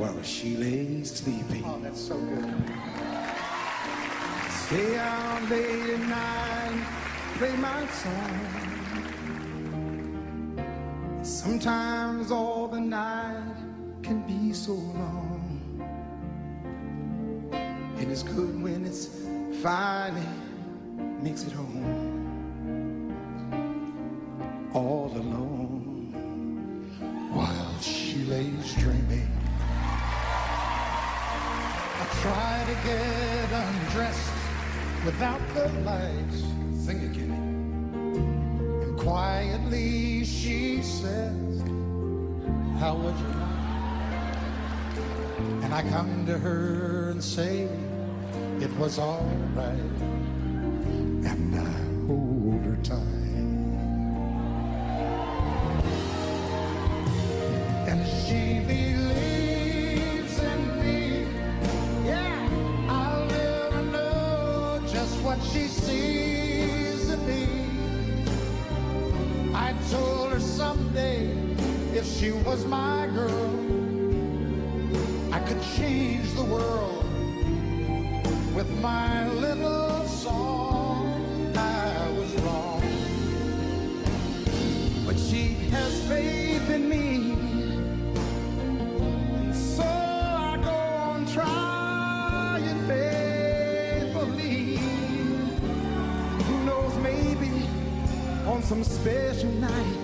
while she lays sleeping. Oh, that's so good. Stay out late at night, play my song. Sometimes all the night can be so long. And it's good when it's finally makes it home. All alone While she lays dreaming. Try to get undressed without the lights. Sing again. And quietly she says, How would you like? And I come to her and say, It was all right. And I hold her tight. She sees in me. I told her someday if she was my girl, I could change the world with my little song. I was wrong. But she has faith on some special night,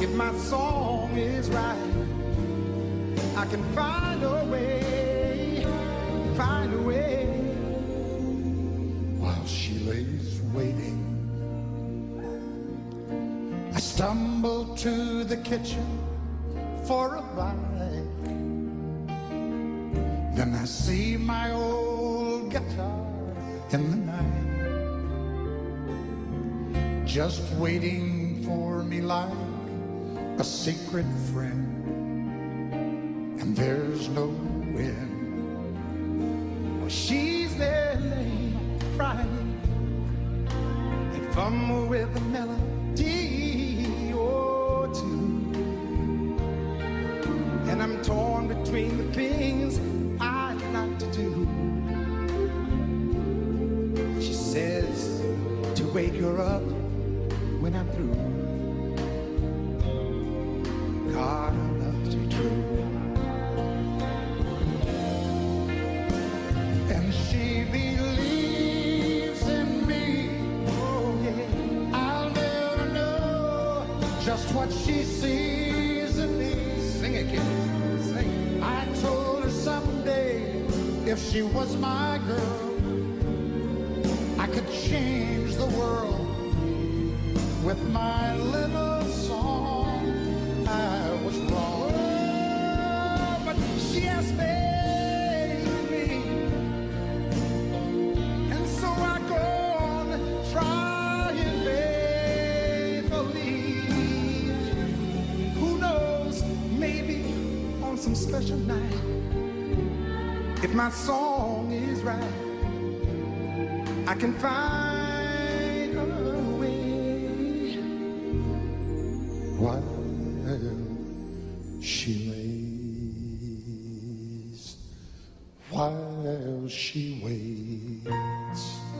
if my song is right, I can find a way, find a way. while she lays waiting. I stumble to the kitchen for a bite. Then I see my old guitar in the night, just waiting for me like a secret friend. And there's no end. Well, she's there late Friday and fumble with a melody oh, or two. And I'm torn between the things I'd like to do. She says to wake her up when I'm through. God loves you true. And she believes in me. Oh yeah. I'll never know just what she sees in me. Sing kid. Sing. I told her someday if she was my girl, I could change the world with my little song. I was wrong. But she has in me. And so I go on trying faithfully. Who knows, maybe on some special night, if my song is right, I can find while she lays, while she waits.